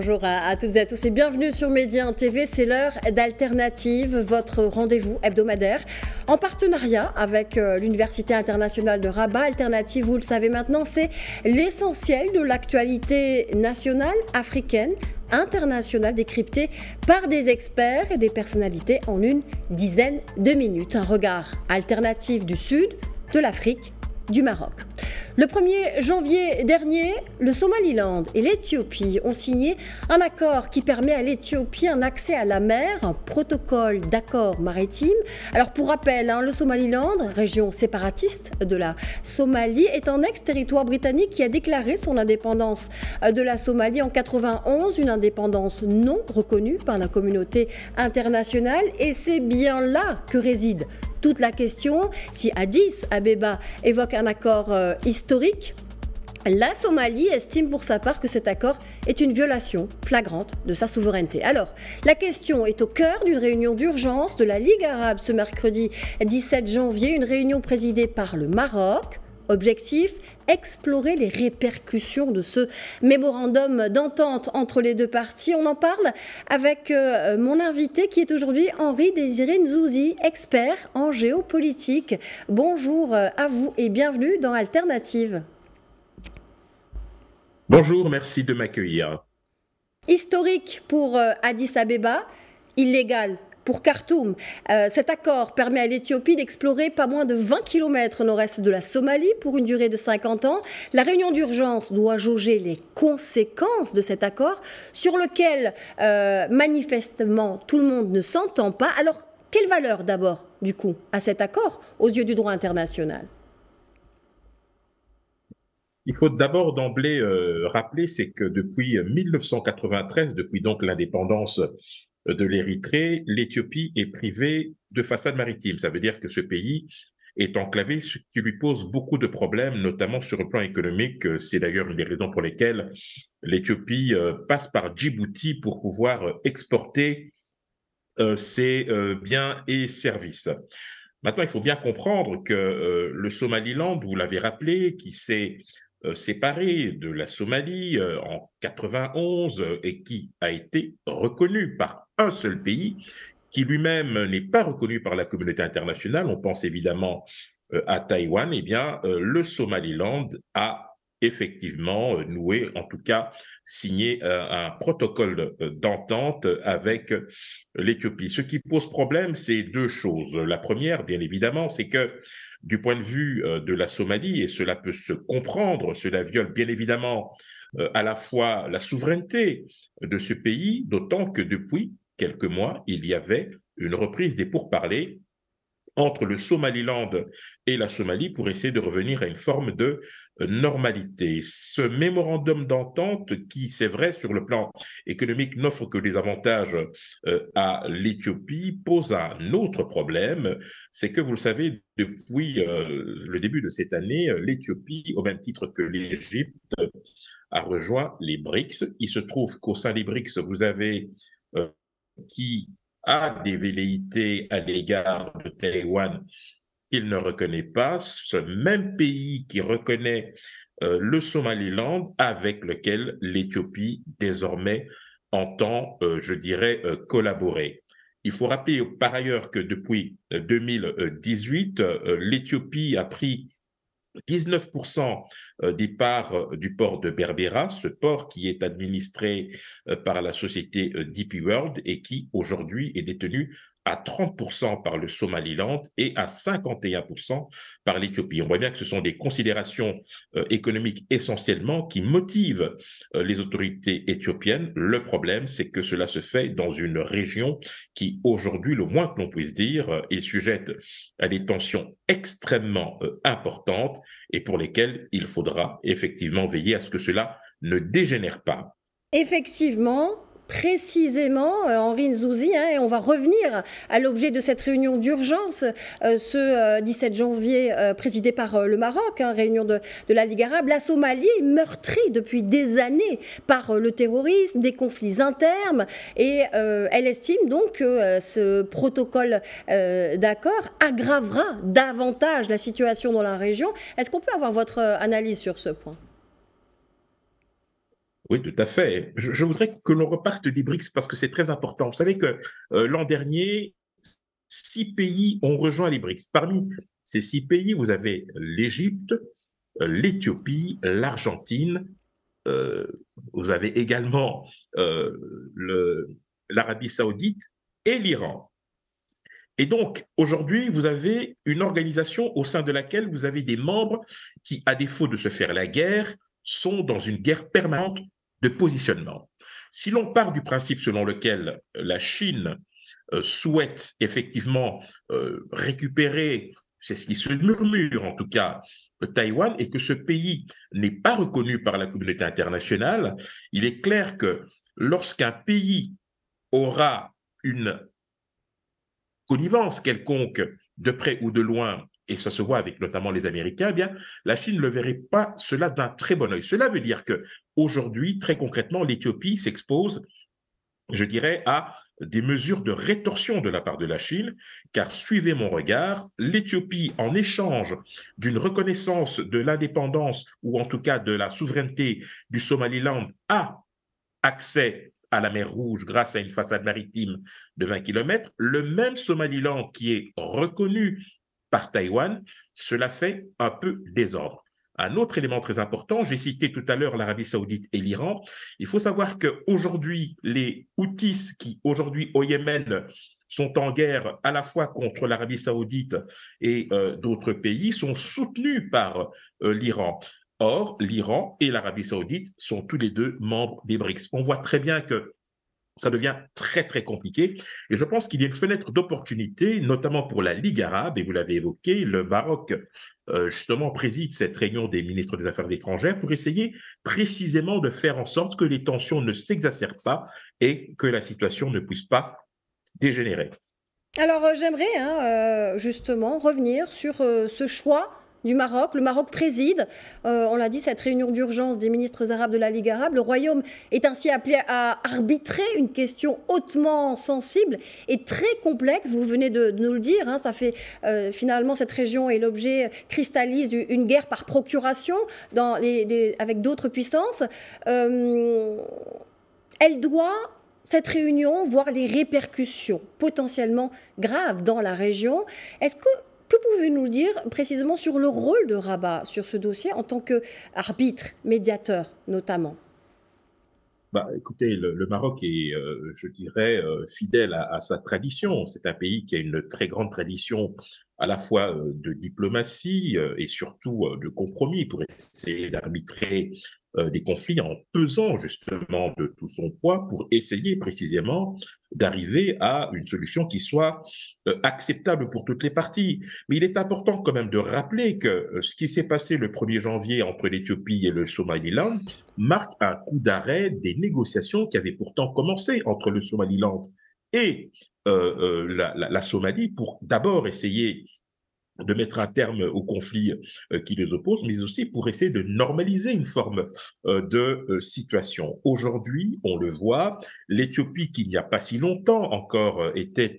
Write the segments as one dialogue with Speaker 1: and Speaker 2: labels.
Speaker 1: bonjour à, toutes et à tous et bienvenue sur Média TV. C'est l'heure d'Alternative, votre rendez-vous hebdomadaire en partenariat avec euh, l'Université internationale de Rabat. Alternative, vous le savez maintenant, c'est l'essentiel de l'actualité nationale, africaine, internationale, décryptée par des experts et des personnalités en une dizaine de minutes. Un regard alternatif du Sud, de l'Afrique, du Maroc. Le 1er janvier dernier, le Somaliland et l'Éthiopie ont signé un accord qui permet à l'Éthiopie un accès à la mer, un protocole d'accord maritime. Alors pour rappel, hein, le Somaliland, région séparatiste de la Somalie, est un ex-territoire britannique qui a déclaré son indépendance de la Somalie en 91, une indépendance non reconnue par la communauté internationale et c'est bien là que réside toute la question. Si Addis Abeba évoque un accord euh, historique, la Somalie estime pour sa part que cet accord est une violation flagrante de sa souveraineté. Alors, la question est au cœur d'une réunion d'urgence de la Ligue arabe ce mercredi 17 janvier, une réunion présidée par le Maroc, Objectif, explorer les répercussions de ce mémorandum d'entente entre les deux parties. On en parle avec euh, mon invité qui est aujourd'hui Henri Désiré Nzouzi, expert en géopolitique. Bonjour euh, à vous et bienvenue dans Alternative.
Speaker 2: Bonjour, merci de m'accueillir.
Speaker 1: Historique pour euh, Addis Abeba, illégal pour Khartoum. Euh, cet accord permet à l'Éthiopie d'explorer pas moins de 20 km nord-est de la Somalie pour une durée de 50 ans. La réunion d'urgence doit jauger les conséquences de cet accord sur lequel euh, manifestement tout le monde ne s'entend pas. Alors, quelle valeur d'abord, du coup, à cet accord aux yeux du droit international?
Speaker 2: Il faut d'abord d'emblée euh, rappeler, c'est que depuis 1993, depuis donc l'indépendance de l'Érythrée, l'Éthiopie est privée de façade maritime. Ça veut dire que ce pays est enclavé, ce qui lui pose beaucoup de problèmes, notamment sur le plan économique. C'est d'ailleurs une des raisons pour lesquelles l'Éthiopie euh, passe par Djibouti pour pouvoir euh, exporter euh, ses biens et services. Maintenant, il faut bien comprendre que le Somaliland, vous l'avez rappelé, qui s'est séparé de la Somalie en 91 et qui a été reconnu par un seul pays qui lui-même n'est pas reconnu par la communauté internationale, on pense évidemment euh, à Taïwan, eh bien, euh, le Somaliland a effectivement euh, noué, en tout cas signé un protocole d'entente avec l'Éthiopie. Ce qui pose problème, c'est deux choses. La première, bien évidemment, c'est que du point de vue de la Somalie, et cela peut se comprendre, cela viole bien évidemment à la fois la souveraineté de ce pays, d'autant que depuis quelques mois, il y avait une reprise des pourparlers entre le Somaliland et la Somalie pour essayer de revenir à une forme de euh, normalité. Ce mémorandum d'entente qui, c'est vrai, sur le plan économique, n'offre que des avantages euh, à l'Éthiopie, pose un autre problème, c'est que, vous le savez, depuis euh, le début de cette année, l'Éthiopie, au même titre que l'Égypte, a rejoint les BRICS. Il se trouve qu'au sein des BRICS, vous avez qui a des velléités à l'égard de Taïwan qu'il ne reconnaît pas, ce même pays qui reconnaît euh, le Somaliland avec lequel l'Éthiopie désormais entend, euh, je dirais, euh, collaborer. Il faut rappeler par ailleurs que depuis 2018, l'Éthiopie a pris 19% euh, des parts euh, du port de Berbera, ce port qui est administré euh, par la société DP World et qui aujourd'hui est détenu à 30% par le Somaliland et à 51% par l'Éthiopie. On voit bien que ce sont des considérations euh, économiques essentiellement qui motivent euh, les autorités éthiopiennes. Le problème, c'est que cela se fait dans une région qui, aujourd'hui, le moins que l'on puisse dire, euh, est sujette à des tensions extrêmement importantes et pour lesquelles il faudra effectivement veiller à ce que cela ne dégénère pas.
Speaker 1: Effectivement, précisément, euh, Henri Nzouzi, hein, et on va revenir à l'objet de cette réunion d'urgence euh, ce 17 euh, janvier, présidée par le Maroc, hein, réunion de, la Ligue arabe. La Somalie est meurtrie depuis des années par le terrorisme, des conflits internes, et elle estime donc que ce protocole d'accord aggravera davantage la situation dans la région. Est-ce qu'on peut avoir votre analyse sur ce point?
Speaker 2: Oui, tout à fait. Je, voudrais que l'on reparte des BRICS parce que c'est très important. Vous savez que euh, l'an dernier, six pays ont rejoint les BRICS. Parmi ces six pays, vous avez l'Égypte, euh, l'Éthiopie, l'Argentine, euh, vous avez également l'Arabie saoudite et l'Iran. Et donc, aujourd'hui, vous avez une organisation au sein de laquelle vous avez des membres qui, à défaut de se faire la guerre, sont dans une guerre permanente de positionnement. Si l'on part du principe selon lequel la Chine euh, souhaite effectivement euh, récupérer, c'est ce qui se murmure en tout cas, Taïwan, et que ce pays n'est pas reconnu par la communauté internationale, il est clair que lorsqu'un pays aura une connivence quelconque de près ou de loin et ça se voit avec notamment les Américains, eh bien, la Chine ne verrait pas cela d'un très bon oeil. Cela veut dire que aujourd'hui, très concrètement, l'Éthiopie s'expose je dirais, à des mesures de rétorsion de la part de la Chine, car suivez mon regard, l'Éthiopie, en échange d'une reconnaissance de l'indépendance, ou en tout cas de la souveraineté du Somaliland, a accès à la mer Rouge grâce à une façade maritime de 20 km, le même Somaliland qui est reconnu par Taïwan, cela fait un peu désordre. Un autre élément très important, j'ai cité tout à l'heure l'Arabie saoudite et l'Iran. Il faut savoir qu'aujourd'hui, les Houthis qui aujourd'hui au Yémen sont en guerre à la fois contre l'Arabie saoudite et euh, d'autres pays, sont soutenus par euh, l'Iran. Or, l'Iran et l'Arabie saoudite sont tous les deux membres des BRICS. On voit très bien que ça devient très, très compliqué. Et je pense qu'il y a une fenêtre d'opportunité, notamment pour la Ligue arabe, et vous l'avez évoqué, le Maroc, euh, justement, préside cette réunion des ministres des Affaires étrangères pour essayer précisément de faire en sorte que les tensions ne s'exacerbent pas et que la situation ne puisse pas dégénérer.
Speaker 1: Alors, euh, j'aimerais hein, euh, justement revenir sur ce choix du Maroc. Le Maroc préside, euh, on l'a dit, cette réunion d'urgence des ministres arabes de la Ligue arabe. Le Royaume est ainsi appelé à arbitrer une question hautement sensible et très complexe. Vous venez de, nous le dire, hein, ça fait euh, finalement cette région et l'objet cristallise une guerre par procuration avec d'autres puissances. Euh, elle doit cette réunion voir les répercussions potentiellement graves dans la région. Est-ce que que pouvez-vous nous dire précisément sur le rôle de Rabat sur ce dossier en tant qu'arbitre, médiateur notamment?
Speaker 2: Bah, écoutez, le, Maroc est, euh, je dirais, euh, fidèle à, sa tradition. C'est un pays qui a une très grande tradition à la fois euh, de diplomatie et surtout de compromis pour essayer d'arbitrer euh, des conflits en pesant justement de tout son poids pour essayer précisément d'arriver à une solution qui soit euh, acceptable pour toutes les parties. Mais il est important quand même de rappeler que euh, ce qui s'est passé le 1er janvier entre l'Éthiopie et le Somaliland marque un coup d'arrêt des négociations qui avaient pourtant commencé entre le Somaliland et la, la, Somalie pour d'abord essayer de mettre un terme au conflit euh, qui les oppose, mais aussi pour essayer de normaliser une forme euh, de euh, situation. Aujourd'hui, on le voit, l'Éthiopie, qui n'y a pas si longtemps encore était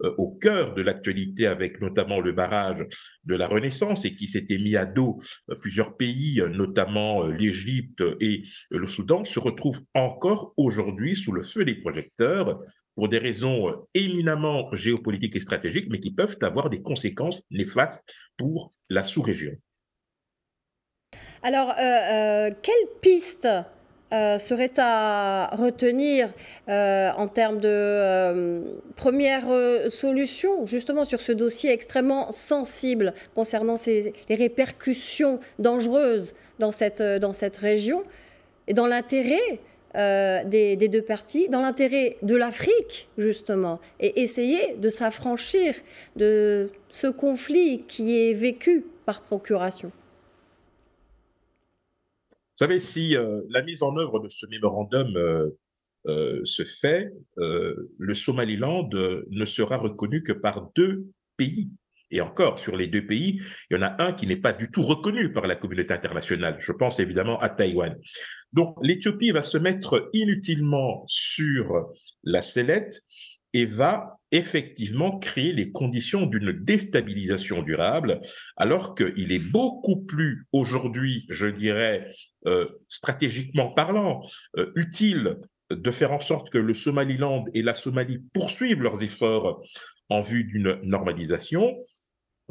Speaker 2: au cœur de l'actualité avec notamment le barrage de la Renaissance et qui s'était mis à dos plusieurs pays, notamment l'Égypte et le Soudan, se retrouve encore aujourd'hui sous le feu des projecteurs pour des raisons euh, éminemment géopolitiques et stratégiques, mais qui peuvent avoir des conséquences néfastes pour la sous-région.
Speaker 1: Alors, euh, euh, quelle piste serait à retenir en termes de première solution, justement sur ce dossier extrêmement sensible concernant les répercussions dangereuses dans cette, dans cette région? Et dans l'intérêt euh, des, deux parties, dans l'intérêt de l'Afrique, justement, et essayer de s'affranchir de ce conflit qui est vécu par procuration.
Speaker 2: Vous savez, si euh, la mise en œuvre de ce mémorandum euh, se fait, le Somaliland ne sera reconnu que par deux pays. Et encore, sur les deux pays, il y en a un qui n'est pas du tout reconnu par la communauté internationale. Je pense évidemment à Taïwan. Donc l'Éthiopie va se mettre inutilement sur la sellette et va effectivement créer les conditions d'une déstabilisation durable, alors qu'il est beaucoup plus aujourd'hui, je dirais, euh, stratégiquement parlant, euh, utile de faire en sorte que le Somaliland et la Somalie poursuivent leurs efforts en vue d'une normalisation.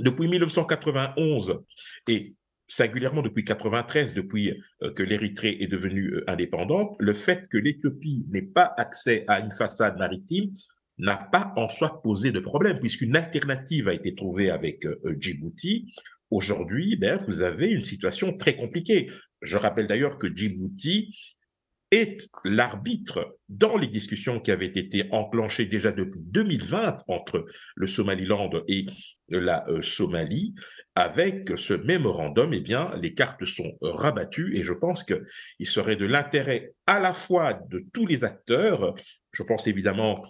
Speaker 2: Depuis 1991 et singulièrement depuis 1993, depuis euh, que l'Érythrée est devenue indépendante, le fait que l'Éthiopie n'ait pas accès à une façade maritime n'a pas en soi posé de problème, puisqu'une alternative a été trouvée avec euh, Djibouti. Aujourd'hui, ben, vous avez une situation très compliquée. Je rappelle d'ailleurs que Djibouti est l'arbitre dans les discussions qui avaient été enclenchées déjà depuis 2020 entre le Somaliland et la euh, Somalie. Avec ce mémorandum, eh bien, les cartes sont rabattues et je pense qu'il serait de l'intérêt à la fois de tous les acteurs, je pense évidemment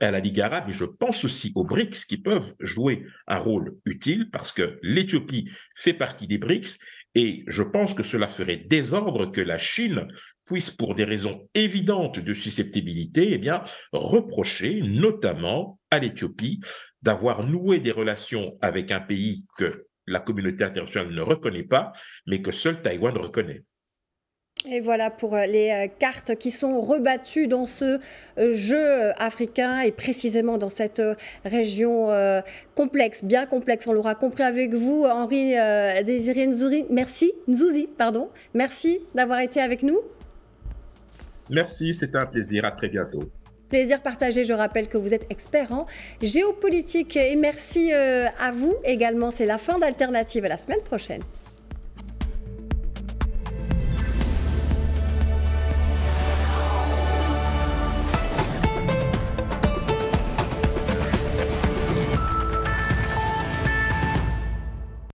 Speaker 2: à la Ligue arabe, mais je pense aussi aux BRICS qui peuvent jouer un rôle utile parce que l'Éthiopie fait partie des BRICS et je pense que cela ferait désordre que la Chine puisse, pour des raisons évidentes de susceptibilité, eh bien, reprocher notamment à l'Éthiopie d'avoir noué des relations avec un pays que la communauté internationale ne reconnaît pas, mais que seul Taïwan reconnaît.
Speaker 1: Et voilà pour euh, les euh, cartes qui sont rebattues dans ce euh, jeu africain et précisément dans cette région complexe, bien complexe. On l'aura compris avec vous, Henri Désiré Nzouzi. Merci, Nzouzi, pardon. Merci d'avoir été avec nous.
Speaker 2: Merci, c'était un plaisir. À très bientôt.
Speaker 1: Plaisir partagé, je rappelle que vous êtes expert en géopolitique et merci à vous également. C'est la fin d'Alternative à la semaine prochaine.